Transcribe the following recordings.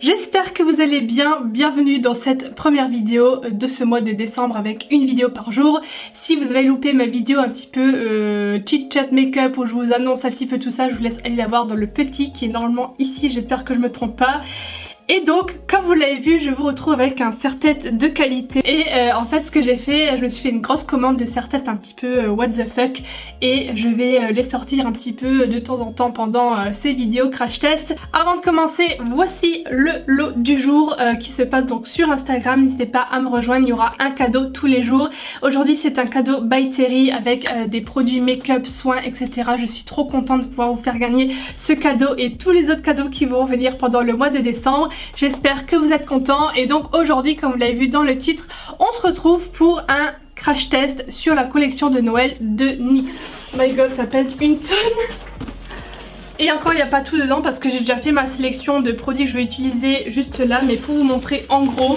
J'espère que vous allez bien, bienvenue dans cette première vidéo de ce mois de décembre avec une vidéo par jour. Si vous avez loupé ma vidéo un petit peu euh, chit chat make-up où je vous annonce un petit peu tout ça, je vous laisse aller la voir dans le petit qui est normalement ici, j'espère que je me trompe pas. Et donc, comme vous l'avez vu, je vous retrouve avec un serre-tête de qualité. Et euh, en fait, ce que j'ai fait, je me suis fait une grosse commande de serre-tête un petit peu euh, what the fuck. Et je vais euh, les sortir un petit peu de temps en temps pendant ces vidéos crash test. Avant de commencer, voici le lot du jour qui se passe donc sur Instagram. N'hésitez pas à me rejoindre, il y aura un cadeau tous les jours. Aujourd'hui, c'est un cadeau by Terry avec des produits make-up, soins, etc. Je suis trop contente de pouvoir vous faire gagner ce cadeau et tous les autres cadeaux qui vont venir pendant le mois de décembre. J'espère que vous êtes contents. Et donc aujourd'hui comme vous l'avez vu dans le titre on se retrouve pour un crash test sur la collection de Noël de NYX. Oh my god ça pèse une tonne. Et encore il n'y a pas tout dedans parce que j'ai déjà fait ma sélection de produits que je vais utiliser juste là mais pour vous montrer en gros.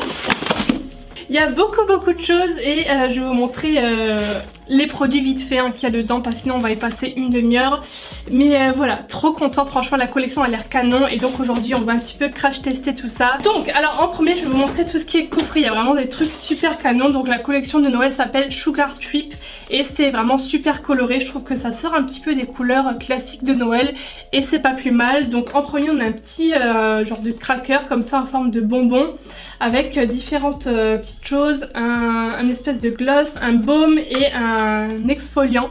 Il y a beaucoup beaucoup de choses et euh, je vais vous montrer euh, les produits vite fait hein, qu'il y a dedans parce que sinon on va y passer une demi-heure. Mais euh, voilà, trop contente, franchement la collection a l'air canon et donc aujourd'hui on va un petit peu crash tester tout ça. Donc alors en premier je vais vous montrer tout ce qui est coffret, il y a vraiment des trucs super canon. Donc la collection de Noël s'appelle Sugar Trip et c'est vraiment super coloré. Je trouve que ça sort un petit peu des couleurs classiques de Noël et c'est pas plus mal. Donc en premier on a un petit genre de cracker comme ça en forme de bonbon avec euh, différentes euh, petites choses, un, espèce de gloss, un baume et un exfoliant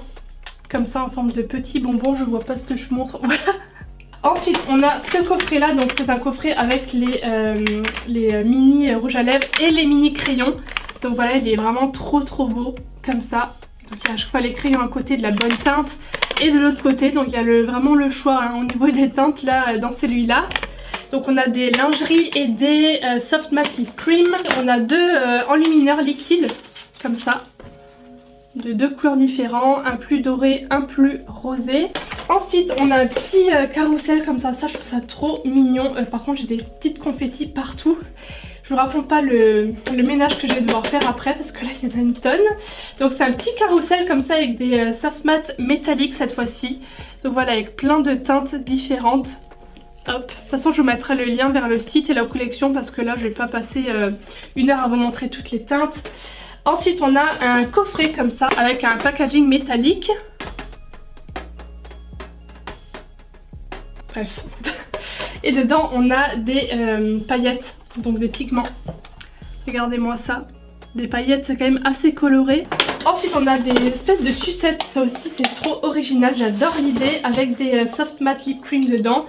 comme ça en forme de petit bonbon, je vois pas ce que je montre, voilà. Ensuite on a ce coffret là, donc c'est un coffret avec les, euh, les mini rouges à lèvres et les mini crayons. Donc voilà il est vraiment trop trop beau comme ça. Donc il y a à chaque fois les crayons à côté de la bonne teinte et de l'autre côté donc il y a vraiment le choix hein, au niveau des teintes là dans celui-là. Donc on a des lingeries et des euh, soft matte lip cream. On a deux euh, enlumineurs liquides comme ça de deux couleurs différentes, un plus doré, un plus rosé. Ensuite on a un petit euh, carrousel comme ça, ça je trouve ça trop mignon. par contre j'ai des petites confettis partout. Je vous raconte pas le, ménage que je vais devoir faire après parce que là il y en a une tonne. Donc c'est un petit carrousel comme ça avec des soft matte métalliques cette fois-ci. Donc voilà avec plein de teintes différentes. De toute façon je vous mettrai le lien vers le site et la collection parce que là je vais pas passer euh, une heure à vous montrer toutes les teintes. Ensuite on a un coffret comme ça avec un packaging métallique. Bref. Et dedans on a des euh, paillettes, donc des pigments. Regardez-moi ça. Des paillettes quand même assez colorées. Ensuite on a des espèces de sucettes, ça aussi c'est trop original, j'adore l'idée, avec des euh, soft matte lip cream dedans.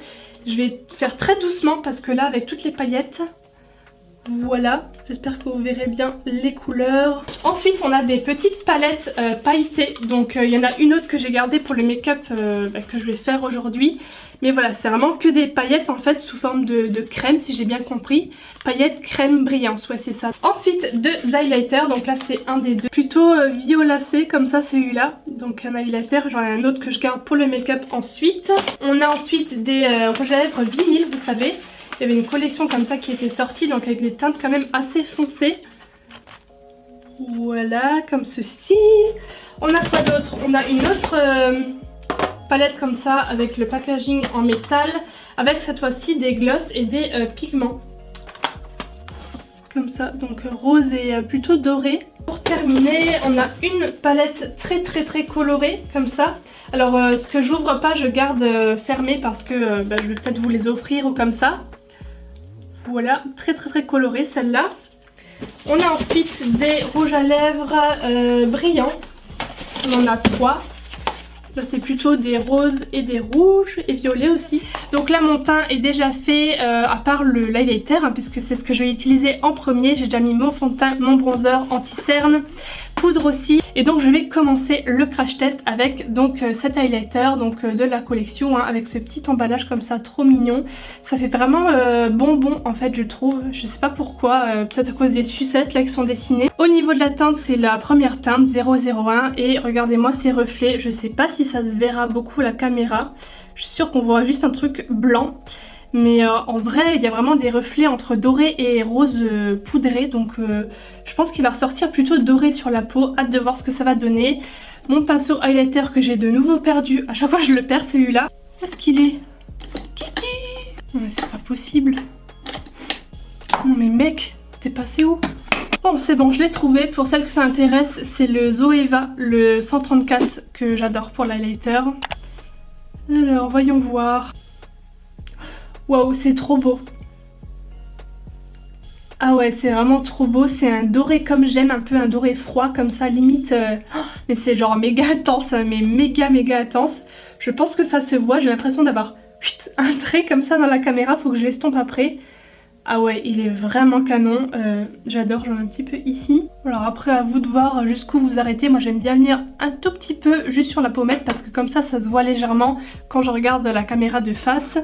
Je vais faire très doucement parce que là avec toutes les paillettes, voilà, j'espère que vous verrez bien les couleurs. Ensuite on a des petites palettes euh, pailletées, donc euh, il y en a une autre que j'ai gardée pour le make-up euh, bah, que je vais faire aujourd'hui. Mais voilà, c'est vraiment que des paillettes en fait sous forme de, crème si j'ai bien compris. Paillettes crème brillance, ouais c'est ça. Ensuite deux highlighters, donc là c'est un des deux. Plutôt violacé comme ça celui-là. Donc un highlighter, j'en ai un autre que je garde pour le make-up ensuite. On a ensuite des rouges à lèvres vinyle, vous savez. Il y avait une collection comme ça qui était sortie, donc avec des teintes quand même assez foncées. Voilà, comme ceci. On a quoi d'autre? On a une autre euh, palette comme ça avec le packaging en métal, avec cette fois-ci des gloss et des euh, pigments. Comme ça, donc rose et euh, plutôt doré. Pour terminer, on a une palette très très très colorée comme ça. Alors ce que j'ouvre pas, je garde fermé parce que bah, je vais peut-être vous les offrir ou comme ça. Voilà, très très très colorée celle-là. On a ensuite des rouges à lèvres euh, brillants. On en a trois. Là c'est plutôt des roses et des rouges et violets aussi. Donc là mon teint est déjà fait euh, à part le highlighter hein, puisque c'est ce que je vais utiliser en premier. J'ai déjà mis mon fond de teint, mon bronzer anti-cerne, poudre aussi. Et donc je vais commencer le crash test avec donc euh, cet highlighter donc euh, de la collection hein, avec ce petit emballage comme ça trop mignon. Ça fait vraiment bonbon en fait je trouve. Je sais pas pourquoi, peut-être à cause des sucettes là qui sont dessinées. Au niveau de la teinte c'est la première teinte 001 et regardez-moi ces reflets. Je sais pas si ça se verra beaucoup la caméra. Je suis sûre qu'on voit juste un truc blanc. Mais euh, en vrai, il y a vraiment des reflets entre doré et rose euh, poudré. Donc euh, je pense qu'il va ressortir plutôt doré sur la peau. Hâte de voir ce que ça va donner. Mon pinceau highlighter que j'ai de nouveau perdu. À chaque fois je le perds celui-là. Où est-ce qu'il est? Kiki Non mais c'est pas possible. Non mais mec, t'es passé où? Bon c'est bon, je l'ai trouvé. Pour celles que ça intéresse, c'est le Zoeva, le 134 que j'adore pour l'highlighter. Alors voyons voir. Waouh, c'est trop beau. Ah ouais, c'est vraiment trop beau. C'est un doré comme j'aime, un peu un doré froid comme ça, limite. Euh, mais c'est genre méga intense, hein, mais méga méga intense. Je pense que ça se voit. J'ai l'impression d'avoir un trait comme ça dans la caméra. Faut que je l'estompe après. Ah ouais, il est vraiment canon. Euh, j'adore, j'en ai un petit peu ici. Alors après, à vous de voir jusqu'où vous arrêtez. Moi, j'aime bien venir un tout petit peu juste sur la pommette parce que comme ça, ça se voit légèrement quand je regarde la caméra de face.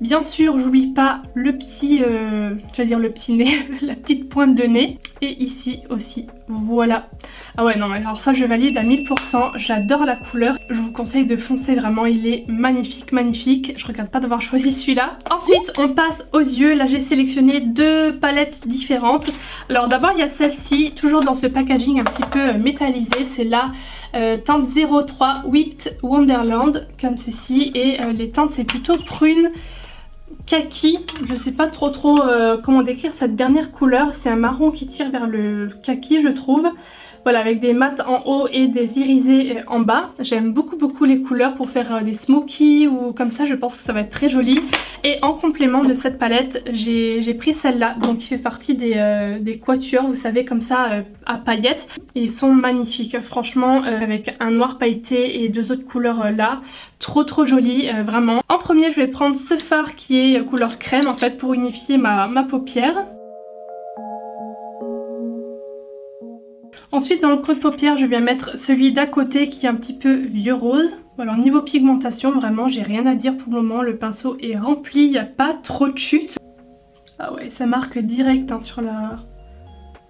Bien sûr, j'oublie pas le petit, euh, j'allais dire le petit nez, la petite pointe de nez. Et ici aussi, voilà. Ah ouais, non, alors ça, je valide à 1000%. J'adore la couleur. Je vous conseille de foncer vraiment. Il est magnifique, magnifique. Je regrette pas d'avoir choisi celui-là. Ensuite, on passe aux yeux. Là, j'ai sélectionné deux palettes différentes. Alors d'abord, il y a celle-ci, toujours dans ce packaging un petit peu métallisé. C'est la euh, teinte 03 Whipped Wonderland, comme ceci. Et euh, les teintes, c'est plutôt prune kaki, je sais pas trop trop euh, comment décrire cette dernière couleur, c'est un marron qui tire vers le kaki je trouve. Voilà, avec des mats en haut et des irisés euh, en bas. J'aime beaucoup beaucoup les couleurs pour faire euh, des smoky ou comme ça, je pense que ça va être très joli. Et en complément de cette palette, j'ai pris celle-là, donc qui fait partie des, euh, quatuors, vous savez, comme ça, à paillettes. ils sont magnifiques, franchement, avec un noir pailleté et deux autres couleurs là. Trop trop joli, vraiment. En premier, je vais prendre ce fard qui est couleur crème, en fait, pour unifier ma paupière. Ensuite dans le creux de paupière je viens mettre celui d'à côté qui est un petit peu vieux rose. Alors niveau pigmentation vraiment j'ai rien à dire pour le moment, le pinceau est rempli, il n'y a pas trop de chute. Ah ouais ça marque direct hein, sur, la...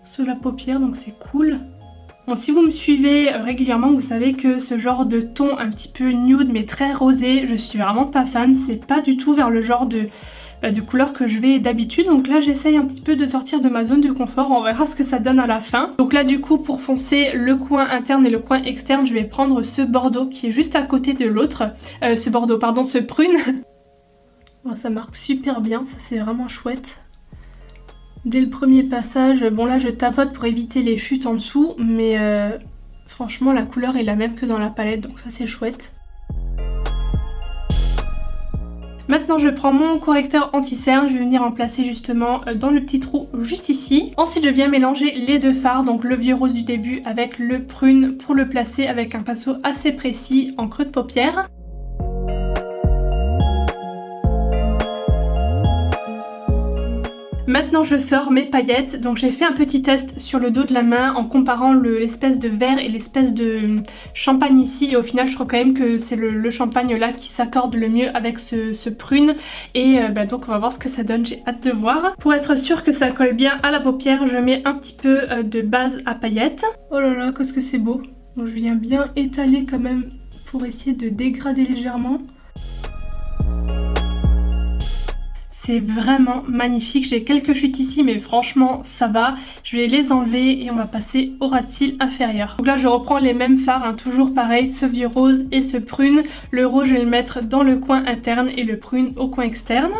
sur la paupière donc c'est cool. Bon, si vous me suivez régulièrement, vous savez que ce genre de ton un petit peu nude mais très rosé, je suis vraiment pas fan. C'est pas du tout vers le genre de de couleur que je vais d'habitude. Donc là j'essaye un petit peu de sortir de ma zone de confort, on verra ce que ça donne à la fin. Donc là du coup pour foncer le coin interne et le coin externe je vais prendre ce bordeaux qui est juste à côté de l'autre. Euh, ce bordeaux pardon, ce prune. Oh, ça marque super bien, ça c'est vraiment chouette. Dès le premier passage, bon là je tapote pour éviter les chutes en dessous mais euh, franchement la couleur est la même que dans la palette donc ça c'est chouette. Maintenant je prends mon correcteur anti-cerne, je vais venir en placer justement euh, dans le petit trou juste ici. Ensuite je viens mélanger les deux fards, donc le vieux rose du début avec le prune pour le placer avec un pinceau assez précis en creux de paupière. Maintenant je sors mes paillettes, donc j'ai fait un petit test sur le dos de la main en comparant l'espèce de vert et l'espèce de champagne ici et au final je trouve quand même que c'est le, champagne là qui s'accorde le mieux avec ce, prune et euh, bah, donc on va voir ce que ça donne, j'ai hâte de voir. Pour être sûr que ça colle bien à la paupière je mets un petit peu euh, de base à paillettes. Oh là là qu'est-ce que c'est beau, je viens bien étaler quand même pour essayer de dégrader légèrement. C'est vraiment magnifique. J'ai quelques chutes ici mais franchement ça va. Je vais les enlever et on va passer au rat-il inférieur. Donc là je reprends les mêmes fards, hein. toujours pareil, ce vieux rose et ce prune. Le rose je vais le mettre dans le coin interne et le prune au coin externe.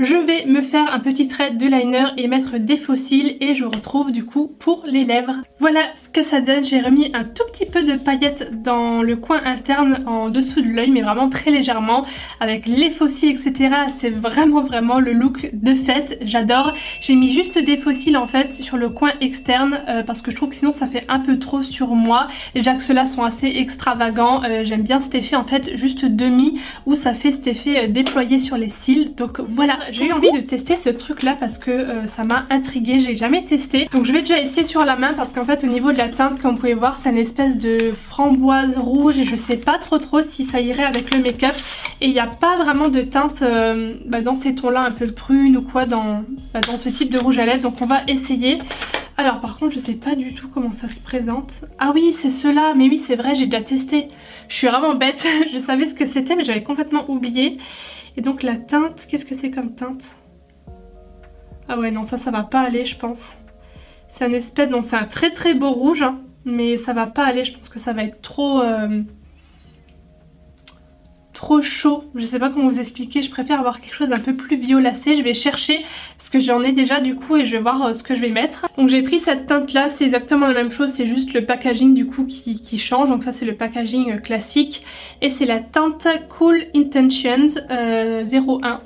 Je vais me faire un petit trait de liner et mettre des fossiles et je retrouve du coup pour les lèvres. Voilà ce que ça donne, j'ai remis un tout petit peu de paillettes dans le coin interne en dessous de l'œil mais vraiment très légèrement avec les fossiles etc. C'est vraiment vraiment le look de fête, j'adore. J'ai mis juste des fossiles en fait sur le coin externe euh, parce que je trouve que sinon ça fait un peu trop sur moi. Déjà que ceux-là sont assez extravagants, euh, j'aime bien cet effet en fait juste demi où ça fait cet effet euh, déployé sur les cils. Donc voilà, j'ai eu envie de tester ce truc là parce que euh, ça m'a intrigué, j'ai jamais testé. Donc je vais déjà essayer sur la main parce qu'en fait au niveau de la teinte comme vous pouvez voir c'est une espèce de framboise rouge et je sais pas trop trop si ça irait avec le make-up. Et il n'y a pas vraiment de teinte euh, bah, dans ces tons là un peu prune ou quoi dans, bah, dans ce type de rouge à lèvres donc on va essayer. Alors par contre je sais pas du tout comment ça se présente. Ah oui c'est ceux-là, mais oui c'est vrai j'ai déjà testé. Je suis vraiment bête, je savais ce que c'était mais j'avais complètement oublié. Et donc la teinte, qu'est-ce que c'est comme teinte? Ah ouais non ça ça va pas aller je pense. C'est un espèce, donc c'est un très très beau rouge, hein, mais ça va pas aller, je pense que ça va être trop... Euh, trop chaud, je sais pas comment vous expliquer, je préfère avoir quelque chose d'un peu plus violacé, je vais chercher parce que j'en ai déjà du coup et je vais voir euh, ce que je vais mettre. Donc j'ai pris cette teinte là, c'est exactement la même chose, c'est juste le packaging du coup qui, change, donc ça c'est le packaging euh, classique. Et c'est la teinte Cool Intentions 01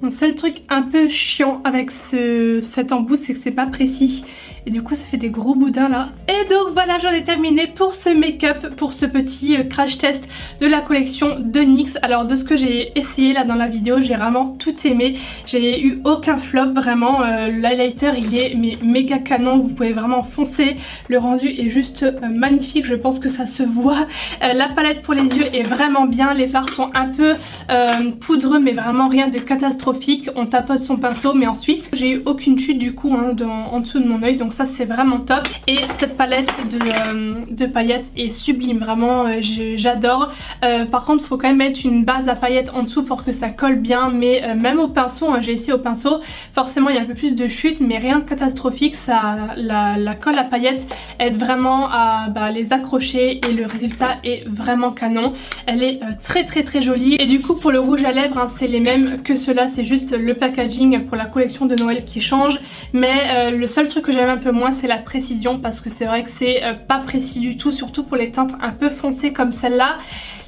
mon seul truc un peu chiant avec ce, cet embout, c'est que c'est pas précis. Et du coup, ça fait des gros boudins là. Et donc voilà, j'en ai terminé pour ce make-up, pour ce petit euh, crash test de la collection de NYX. Alors de ce que j'ai essayé là dans la vidéo, j'ai vraiment tout aimé. J'ai eu aucun flop, vraiment. Euh, L'highlighter, il est méga canon. Vous pouvez vraiment foncer. Le rendu est juste euh, magnifique. Je pense que ça se voit. la palette pour les yeux est vraiment bien. Les fards sont un peu poudreux, mais vraiment rien de catastrophique. On tapote son pinceau, mais ensuite, j'ai eu aucune chute du coup hein, en dessous de mon oeil. Donc ça c'est vraiment top. Et cette palette de, euh, paillettes est sublime vraiment euh, j'adore. Euh, par contre faut quand même mettre une base à paillettes en dessous pour que ça colle bien mais même au pinceau, hein, j'ai essayé au pinceau forcément il y a un peu plus de chute mais rien de catastrophique ça, la, colle à paillettes aide vraiment à bah, les accrocher et le résultat est vraiment canon. Elle est très très très jolie. Et du coup pour le rouge à lèvres hein, c'est les mêmes que ceux-là c'est juste le packaging pour la collection de Noël qui change mais le seul truc que j'aime un peu moins c'est la précision parce que c'est vrai que c'est euh, pas précis du tout surtout pour les teintes un peu foncées comme celle-là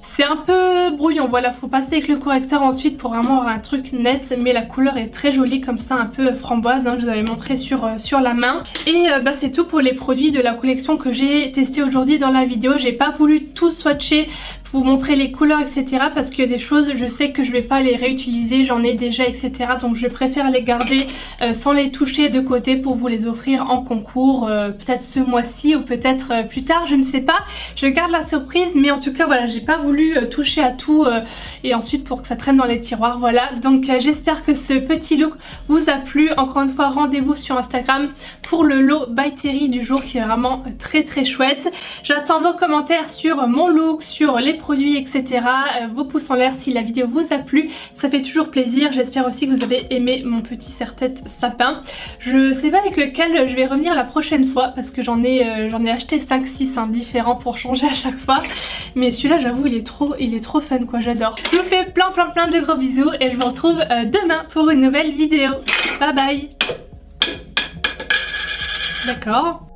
c'est un peu brouillon, voilà, faut passer avec le correcteur ensuite pour vraiment avoir un truc net, mais la couleur est très jolie comme ça, un peu framboise, hein, je vous avais montré sur, euh, sur la main. Et euh, bah, c'est tout pour les produits de la collection que j'ai testé aujourd'hui dans la vidéo. J'ai pas voulu tout swatcher vous montrer les couleurs etc parce qu'il y a des choses je sais que je vais pas les réutiliser j'en ai déjà etc donc je préfère les garder euh, sans les toucher de côté pour vous les offrir en concours euh, peut-être ce mois-ci ou peut-être euh, plus tard je ne sais pas. Je garde la surprise mais en tout cas voilà j'ai pas voulu toucher à tout et ensuite pour que ça traîne dans les tiroirs voilà. Donc j'espère que ce petit look vous a plu. Encore une fois rendez-vous sur Instagram pour le lot by Terry du jour qui est vraiment très très chouette. J'attends vos commentaires sur mon look sur les produits etc. Euh, vos pouces en l'air si la vidéo vous a plu, ça fait toujours plaisir. J'espère aussi que vous avez aimé mon petit serre-tête sapin. Je sais pas avec lequel je vais revenir la prochaine fois parce que j'en ai, euh, ai acheté 5-6 hein, différents pour changer à chaque fois. Mais celui-là j'avoue il est trop il est trop fun quoi, j'adore. Je vous fais plein plein plein de gros bisous et je vous retrouve euh, demain pour une nouvelle vidéo. Bye bye D'accord